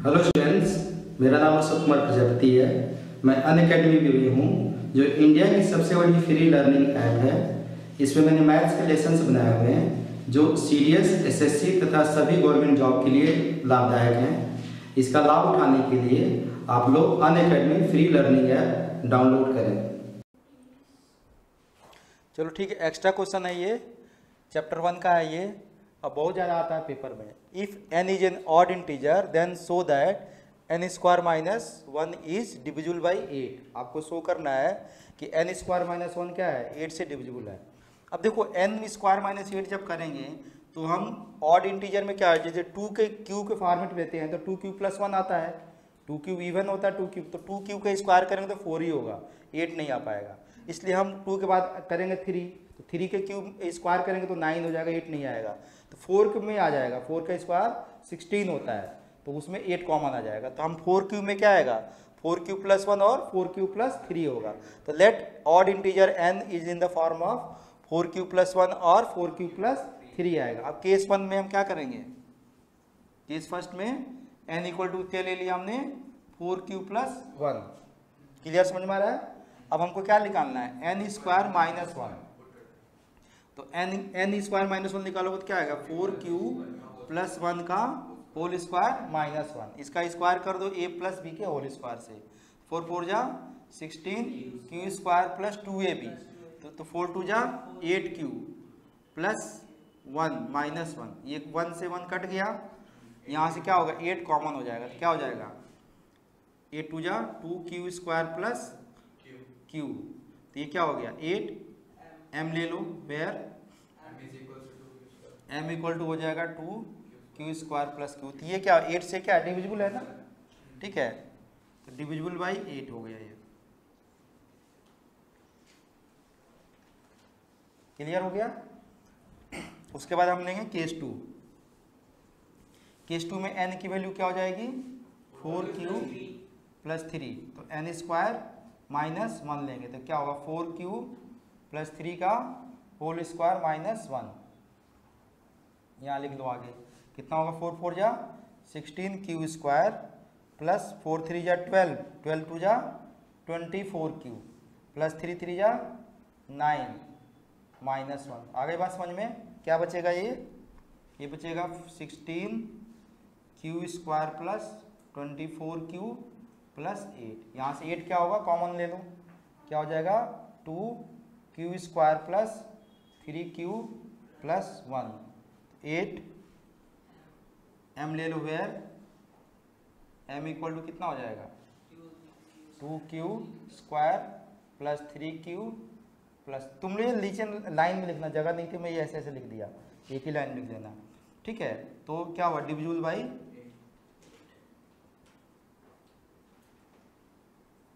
Hello students मेरा नाम अशोक कुमार प्रजापति है। मैं अन अकेडमी में भी हूँ, जो इंडिया की सबसे बड़ी फ्री लर्निंग ऐप है। इसमें मैंने मैथ्स के लेसन्स बनाए हुए हैं, जो C D S S S C तथा सभी गवर्नमेंट जॉब के लिए लाभदायक हैं। इसका लाभ उठाने के लिए आप लोग Unacademy free learning app download करें। चलो ठीक है एक्स्ट्रा क्वेश्चन है ये। चैप्टर वन का है ये। अब बहुत ज़्यादा आता है पेपर में। If n is an odd integer then so that n square minus one is divisible by eight आपको शो करना है कि एन स्क्वायर माइनस वन क्या है? एट से डिविजिबल है। अब देखो एन स्क्वायर माइनस एट जब करेंगे तो हम ऑड इंटीजर में क्या है? जैसे टू के क्यू के फॉर्मेट लेते हैं तो टू क्यू प्लस वन आता है। टू क्यू इवन होता है टू क्यू तो टू क्यू का स्क्वायर करेंगे तो फोर ही होगा। एट नहीं आ पाएगा। इसलिए हम टू के बाद करेंगे थ्री तो थ्री के क्यूब स्क्वायर करेंगे तो नाइन हो जाएगा एट नहीं आएगा। तो फोर क्यूब में आ जाएगा, फोर का स्क्वायर सिक्सटीन होता है तो उसमें एट कॉमन आ जाएगा। तो हम फोर क्यू में क्या आएगा? फोर क्यू प्लस वन और फोर क्यू प्लस थ्री होगा। तो let odd integer n is in the form of four q plus one और फोर क्यू प्लस थ्री आएगा। अब केस वन में हम क्या करेंगे? केस फ़र्स्ट में एन इक्वल टू क्या ले लिया हमने? Four q plus one. Clear समझ में आ रहा है? अब हमको क्या निकालना है? N square minus one. तो n n square minus one निकालोगे तो क्या आएगा? फोर क्यू प्लस वन का होल स्क्वायर माइनस वन इसका स्क्वायर कर दो ए प्लस बी के होल स्क्वायर से। फोर फोर जा sixteen q square plus two a b तो, तो फोर टू जा eight q plus one minus one ये वन से वन कट गया। यहाँ से क्या होगा? एट कॉमन हो जाएगा। तो क्या हो जाएगा? एट टू जा two q square plus q तो ये क्या हो गया? एट एम ले लो वेयर एम इक्वल टू हो जाएगा two q square plus q तो ये क्या एट से क्या? डिविजिबल है ना? ठीक है। तो डिविजिबल बाई एट हो गया ये। क्लियर हो गया? उसके बाद हम लेंगे केस टू केस टू में एन की वैल्यू क्या हो जाएगी? फोर क्यू प्लस थ्री तो एन स्क्वायर माइनस वन लेंगे। तो क्या होगा? फोर क्यू प्लस थ्री का होल स्क्वायर माइनस वन। यहाँ लिख लो आगे। कितना होगा? फोर फोर जा sixteen q square plus four, three जा ट्वेल्व। ट्वेल्व टू जा twenty four q. Plus three three जा नाइन माइनस वन। आगे बात समझ में? क्या बचेगा ये? ये बचेगा sixteen q square plus twenty four q plus eight. यहाँ से एट क्या होगा? कॉमन ले लो। क्या हो जाएगा? Two q square plus three q plus one. Eight m ले लो वेयर एम इक्वल टू कितना हो जाएगा? Two q square plus three q plus तुम लोग नीचे लाइन में लिखना, जगह नहीं थी, मैं ये ऐसे ऐसे लिख दिया, एक ही लाइन लिख देना। ठीक है तो क्या हुआ, divisible by?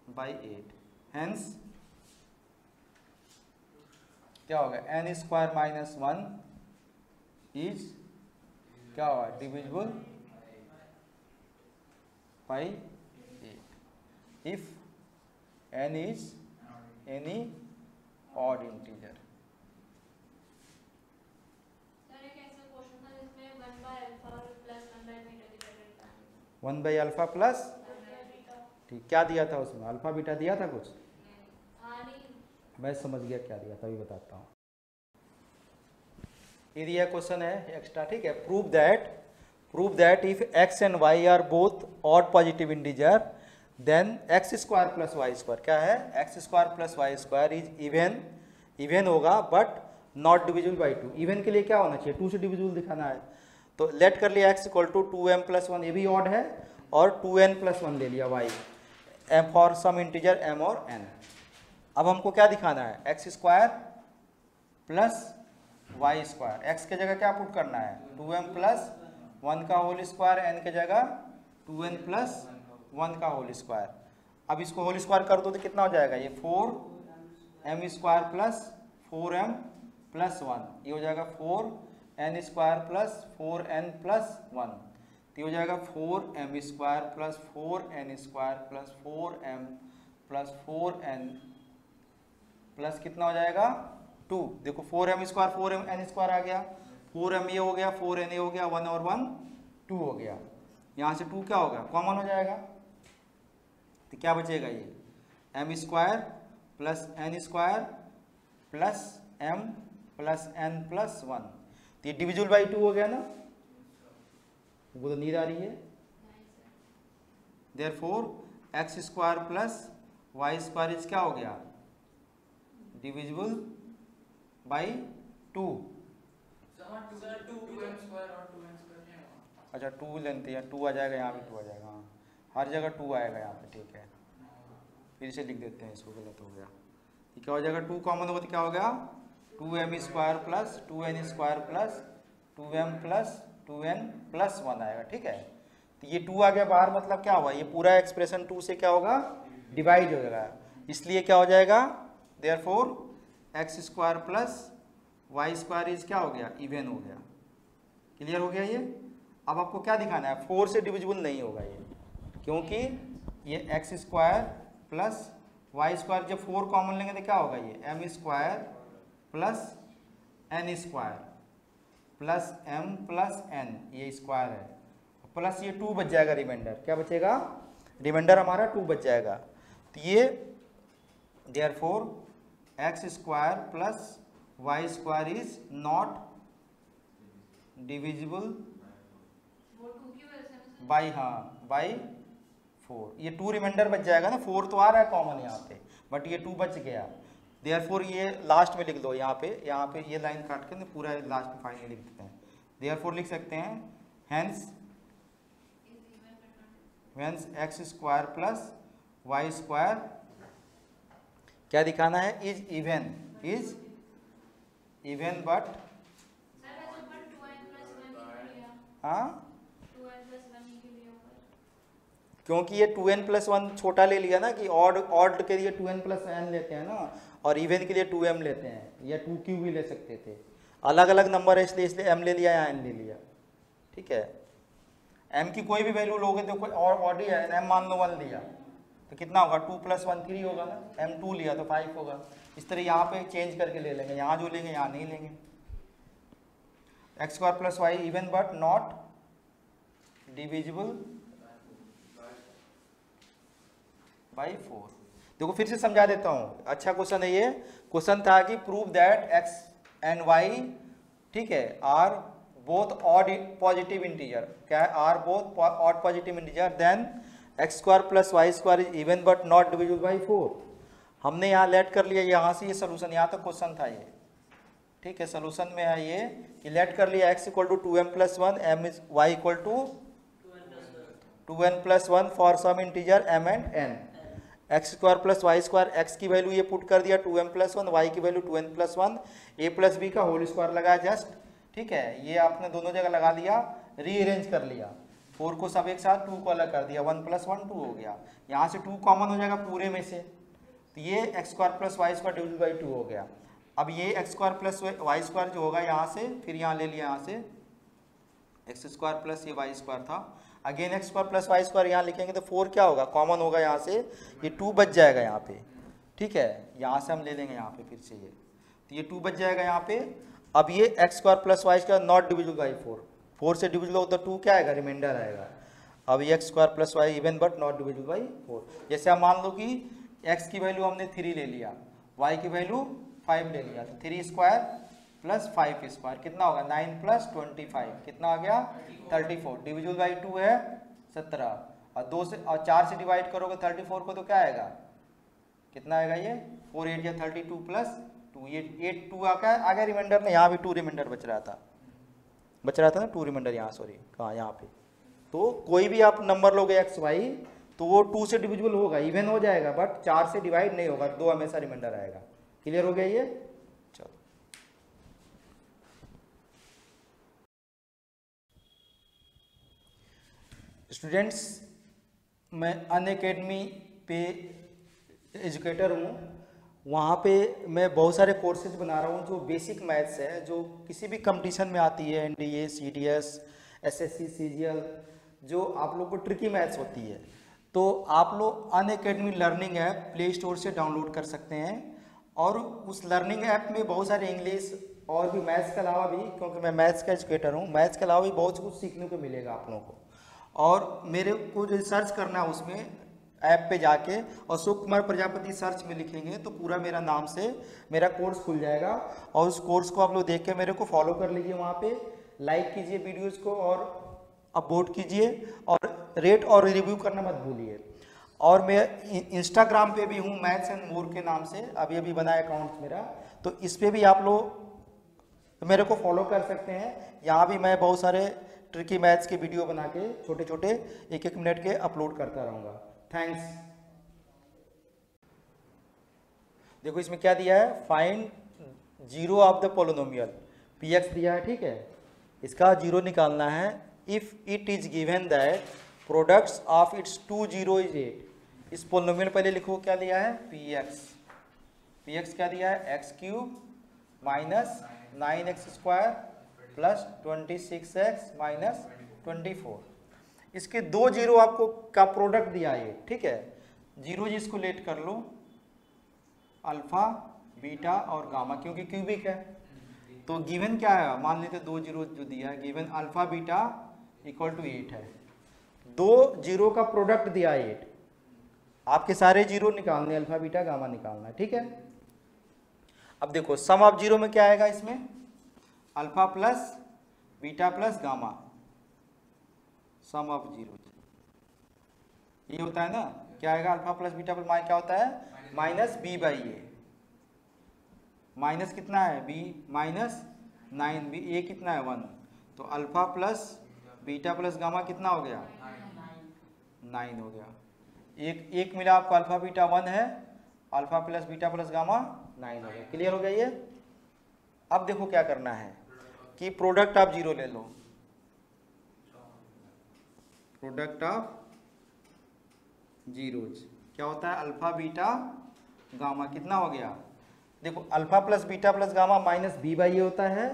By eight. Hence क्या होगा? N square minus one is क्या होगा? Divisible by eight if n is any odd integer one by alpha plus ठीक क्या दिया था उसमें? अल्फ़ा बीटा दिया था कुछ? मैं समझ गया क्या दिया तभी बताता हूँ। ये दिया क्वेश्चन है एक्स्ट्रा ठीक है? Prove that prove that if x and y are both odd positive integer then x square plus y square क्या है? X square plus y square is even even होगा but not divisible by two even के लिए क्या होना चाहिए? To से divisible दिखाना है। तो लेट कर लिया x equal to two m plus one ये भी ऑड है, और टू एन प्लस वन ले लिया y m for some integer m और एन अब हमको क्या दिखाना है? X square plus y square x के जगह क्या पुट करना है? टू एम प्लस वन का होल स्क्वायर एन के जगह टू एन प्लस वन का होल स्क्वायर अब इसको होल स्क्वायर कर दो तो कितना हो जाएगा? ये four m square plus four m plus one ये हो जाएगा four n square plus four n plus one तो ये हो जाएगा four m square plus four n square plus four m plus four n plus कितना हो जाएगा? टू। देखो, four m square, four m n square आ गया। फोर एम ए हो गया, फोर एन ए हो गया, वन और वन, टू हो गया। यहाँ से टू क्या होगा कॉमन हो जाएगा। तो क्या बचेगा ये? M square plus n square plus m plus n plus one. तो ये डिविजुअल बाई टू हो गया ना? वो तो नींद आ रही है। Therefore x square plus y square is क्या हो गया? डिविजिबल बाई टू अच्छा टू लेंथ है टू आ जाएगा यहाँ भी टू आ जाएगा हाँ। हर जगह टू आएगा यहाँ पे ठीक है। फिर से लिख देते हैं इसको गलत हो गया। ये क्या हो जाएगा टू कॉमन होगा तो क्या हो गया? Two m square plus two n square plus two m plus two n plus one आएगा ठीक है। तो ये टू आ गया बाहर मतलब क्या हुआ? ये पूरा एक्सप्रेशन टू से क्या होगा? डिवाइड हो जाएगा। इसलिए क्या हो जाएगा? Therefore x square plus y square is क्या हो गया? इवेन हो गया। क्लियर हो गया ये? अब आपको क्या दिखाना है? फोर से डिविजिबल नहीं होगा ये। क्योंकि ये x square plus y square जब फोर कॉमन लेंगे तो क्या होगा ये? M square plus n square plus m plus n ये स्क्वायर है। प्लस ये टू बच जाएगा रिमाइंडर क्या बचेगा? रिमाइंडर हमारा टू बच जाएगा। तो ये there x square plus y square is not divisible by हाँ बाई फोर ये टू रिमाइंडर बच जाएगा ना फोर तो आ रहा है कॉमन यहाँ पे बट ये टू बच गया. देयर फोर ये लास्ट में लिख दो यहाँ पे यहाँ पे ये लाइन काट के पूरा लास्ट में फाइनल लिख देते हैं. देयर फोर लिख सकते हैं hence hence x square plus y square क्या दिखाना है? Is even is even but हाँ। क्योंकि ये टू एन प्लस वन छोटा ले लिया ना कि ऑड ऑड के लिए टू एन प्लस एन लेते हैं ना और इवन के लिए टू एम लेते हैं या टू क्यू भी ले सकते थे। अलग अलग नंबर है इसलिए इसलिए एम ले लिया या एन ले लिया। ठीक है? एम की कोई भी वैल्यू लोगे तो कोई और ऑड ही है एम मान लो वन लिया। तो कितना होगा? टू प्लस वन थ्री होगा ना? एम टू लिया तो फाइव होगा। इस तरह यहाँ पे चेंज करके ले लेंगे। यहाँ जो लेंगे, यहाँ नहीं लेंगे। X square plus y even but not divisible by four देखो, फिर से समझा देता हूँ। अच्छा क्वेश्चन है ये। क्वेश्चन था कि prove that x and y ठीक है are both odd positive integer क्या है? Are both odd positive integer then x square plus y square is even but not divisible by four हमने यहाँ लेट कर लिया, यहाँ से ये सोल्यूशन यहाँ तक क्वेश्चन था ये। ठीक है सोल्यूशन में है ये कि लेट कर लिया x equal to two m plus one m is y equal to two n plus one for some integer m and n x square plus y square x की वैल्यू ये put कर दिया two m plus one y की value two n plus one a plus b का whole square लगाया just ठीक है, ये आपने दोनों जगह लगा दिया रीअरेंज कर लिया। फोर को सब एक साथ टू को अलग कर दिया, वन प्लस वन टू हो गया। यहाँ से टू कॉमन हो जाएगा पूरे में से। तो ये x square plus y square divisible by two हो गया। अब ये x square plus y square जो होगा यहाँ से, फिर यहाँ ले लिया यहाँ से। एक्स स्क्वायर प्लस ये वाई स्क्वायर था। Again x square plus y square यहाँ लिखेंगे तो फोर क्या होगा? कॉमन होगा यहाँ से। ये टू बच जाएगा यहाँ पे। ठीक है? यहाँ से हम ले लेंगे यहाँ पे फिर से ये। तो ये टू बच जाएगा यहाँ पे। अब ये x square plus y square not divisible by four. Four से डिविजल हो तो टू, क्या आएगा? रिमाइंडर आएगा। अब x square plus y even but not divisible by four जैसे हम मान लो कि एक्स की वैल्यू हमने थ्री ले लिया वाई की वैल्यू फाइव ले लिया तो three square plus five square कितना होगा? नाइन प्लस ट्वेंटी फाइव कितना आ गया? Thirty four divisible by two है सत्रह। और दो से, और चार से डिवाइड करोगे थर्टी फोर को तो क्या आएगा? कितना आएगा ये? फोर एट या थर्टी टू प्लस टू ये एट टू आ गया आ गया रिमाइंडर में यहाँ भी टू रिमाइंडर बच रहा था। बच रहा था ना टू रिमाइंडर यहाँ सॉरी कहाँ, यहाँ पे। तो कोई भी आप नंबर लोगे एक्स, वाई तो वो टू से डिविजिबल होगा, इवन हो जाएगा, बट चार से डिवाइड नहीं होगा, दो हमेशा रिमाइंडर आएगा। क्लियर हो गया ये? चलो। स्टूडेंट्स मैं अन अकेडमी पे एजुकेटर हूँ। वहाँ पे मैं बहुत सारे कोर्सेज बना रहा हूँ जो बेसिक मैथ्स है, जो किसी भी कंपटीशन में आती है N D A C D S S S C C G L जो आप लोग को ट्रिकी मैथ्स होती है। तो आप लोग Unacademy learning app play store से डाउनलोड कर सकते हैं और उस लर्निंग ऐप में बहुत सारे इंग्लिश और भी मैथ्स के अलावा भी, क्योंकि मैं मैथ्स का एजुकेटर हूँ मैथ्स के अलावा भी बहुत कुछ सीखने को मिलेगा आप लोगों को। और मेरे को रिसर्च करना है उसमें ऐप पे जाके अशोक कुमार प्रजापति सर्च में लिखेंगे तो पूरा मेरा नाम से मेरा कोर्स खुल जाएगा। और उस कोर्स को आप लोग देख के मेरे को फॉलो कर लीजिए वहाँ पे। लाइक कीजिए वीडियोज़ को और अपलोड कीजिए और रेट और रिव्यू करना मत भूलिए। और मैं इंस्टाग्राम पे भी हूँ मैथ्स एंड मोर के नाम से। अभी अभी बनाया अकाउंट मेरा। तो इस पर भी आप लोग मेरे को फॉलो कर सकते हैं। यहाँ भी मैं बहुत सारे ट्रिकी मैथ्स के वीडियो बना के छोटे छोटे एक एक मिनट के अपलोड करता रहूँगा। थैंक्स देखो इसमें क्या दिया है? Find zero of the polynomial p x दिया है, ठीक है? इसका ज़ीरो निकालना है। If it is given that products of its two zero is eight इस पोलोनोमियल पहले लिखो, क्या दिया है? पी एक्स पी एक्स क्या दिया है? X cube minus nine x square plus twenty six x minus twenty four इसके दो ज़ीरो आपको का प्रोडक्ट दिया है ठीक है? ज़ीरो जिसको लेट कर लो अल्फ़ा बीटा और गामा क्योंकि क्यूबिक है। तो गिवन क्या है? मान लेते दो ज़ीरो जो दिया है given alpha beta equal to eight है। दो ज़ीरो का प्रोडक्ट दिया एट आपके सारे ज़ीरो निकालने अल्फ़ा बीटा गामा निकालना है, ठीक है? अब देखो सम ऑफ़ ज़ीरो में क्या आएगा इसमें? Alpha plus beta plus gamma sum of zero ये होता है ना? क्या आएगा? अल्फ़ा प्लस बीटा प्लस क्या होता है? Minus b by a minus कितना है? B minus nine b a कितना है? वन तो alpha plus beta plus gamma कितना हो गया? नाइन हो गया। एक एक मिला आपको अल्फ़ा बीटा वन है। Alpha plus beta plus gamma nine हो गया। क्लियर हो गया ये? अब देखो क्या करना है। कि प्रोडक्ट आप ज़ीरो ले लो। Product of zeros. क्या होता है? Alpha, beta, gamma. कितना हो गया? देखो, alpha plus beta plus gamma minus b by a होता है।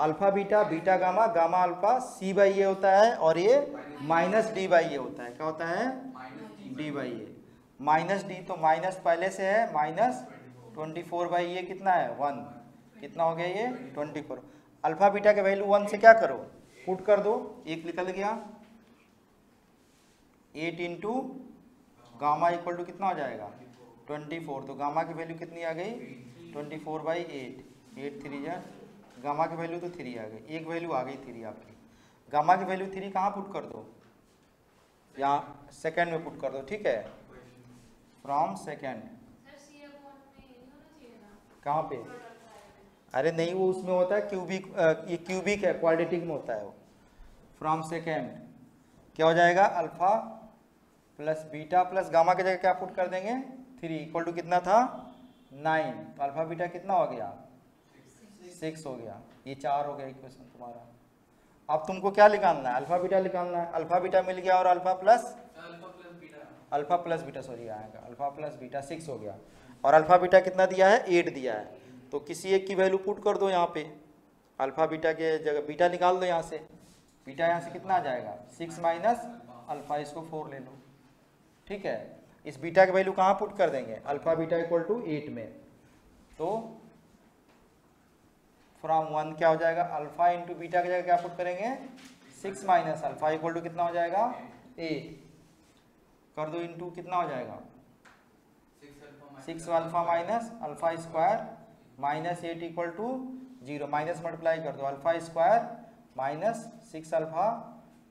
Alpha, beta beta, gamma gamma, alpha, c by a होता है और ये माइनस डी बाई ए होता है। क्या होता है? D by a. Minus d तो माइनस पहले से है। Minus twenty four by a कितना है? वन। कितना हो गया ये? Twenty four. अल्फ़ा, बीटा के वैल्यू वन से क्या करो? पुट कर दो। एक निकल गया। Eight into gamma equal to कितना हो जाएगा? Twenty four. तो गामा की वैल्यू कितनी आ गई? Twenty four by eight. Eight three जा। गामा की वैल्यू तो थ्री आ गई। एक वैल्यू आ गई थ्री आपकी। गामा की वैल्यू थ्री कहाँ पुट कर दो? यहाँ सेकेंड में पुट कर दो। ठीक है? फ्रॉम सेकेंड कहाँ पे? अरे नहीं, वो उसमें होता है क्यूबिक ये क्यूबिक है क्वाड्रेटिक में होता है वो। फ्रॉम सेकेंड क्या हो जाएगा? Alpha plus beta plus gamma की जगह क्या पुट कर देंगे? थ्री इक्वल टू कितना था? नाइन तो अल्फ़ा बीटा कितना हो गया? सिक्स हो गया। ये चार हो गया इक्वेशन तुम्हारा। अब तुमको क्या निकालना है? अल्फ़ा बीटा निकालना है। अल्फ़ा बीटा मिल गया और alpha plus alpha plus beta sorry आएगा अल्फ़ा प्लस बीटा सिक्स हो गया। और अल्फ़ा बीटा कितना दिया है? एट दिया है। तो किसी एक की वैल्यू पुट कर दो यहाँ पे। अल्फ़ा बीटा के जगह बीटा निकाल दो यहाँ से। बीटा यहाँ से कितना आ जाएगा? सिक्स माइनस अल्फ़ा इसको फोर ले लो। ठीक है? इस बीटा की वैल्यू कहाँ पुट कर देंगे? Alpha beta equal to eight में। तो फ्रॉम वन क्या हो जाएगा? अल्फ़ा इंटू बीटा की जगह क्या पुट करेंगे? Six minus alpha equal to कितना हो जाएगा? एट कर दो इंटू कितना हो जाएगा? Six alpha minus alpha square minus eight equal to zero minus multiply कर दो। Alpha square minus six alpha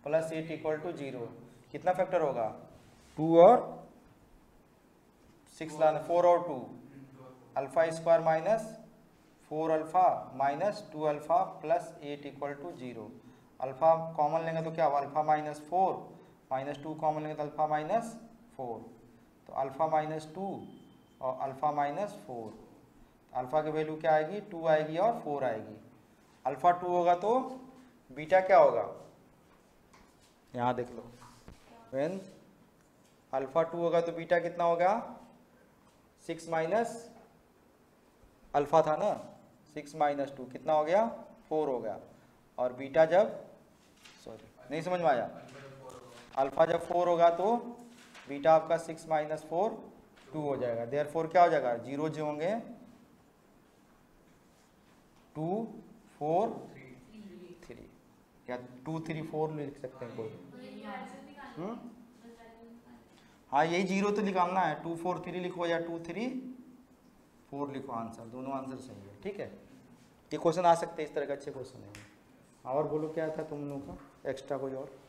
plus eight equal to zero कितना फैक्टर होगा? टू और सिक्स लाना फोर और two alpha square minus four alpha minus two alpha plus eight equal to zero alpha common लेंगे तो क्या? Alpha minus four minus two common लेंगे तो अल्फ़ा माइनस फोर तो अल्फ़ा माइनस टू और अल्फ़ा माइनस फोर अल्फ़ा की value क्या आएगी? टू आएगी और फोर आएगी. अल्फ़ा टू होगा तो बीटा क्या होगा? यहाँ देख लो. वेन अल्फ़ा टू होगा तो बीटा कितना होगा? सिक्स माइनस अल्फ़ा था ना? सिक्स माइनस टू कितना हो गया? फोर हो गया। और बीटा जब सॉरी नहीं समझ में आया। अल्फ़ा जब फोर होगा तो बीटा आपका सिक्स माइनस फोर टू हो जाएगा। देयर फोर क्या हो जाएगा? ज़ीरो जो होंगे। Two four three. या टू थ्री फोर लिख सकते हैं कोई। हम्म? हाँ यही ज़ीरो तो निकालना है। टू, फोर, थ्री लिखो या टू, थ्री, फोर लिखो आंसर। दोनों आंसर सही है, ठीक है? ये क्वेश्चन आ सकते हैं, इस तरह के अच्छे क्वेश्चन है। और बोलो, क्या था तुम लोगों का? एक्स्ट्रा कोई और?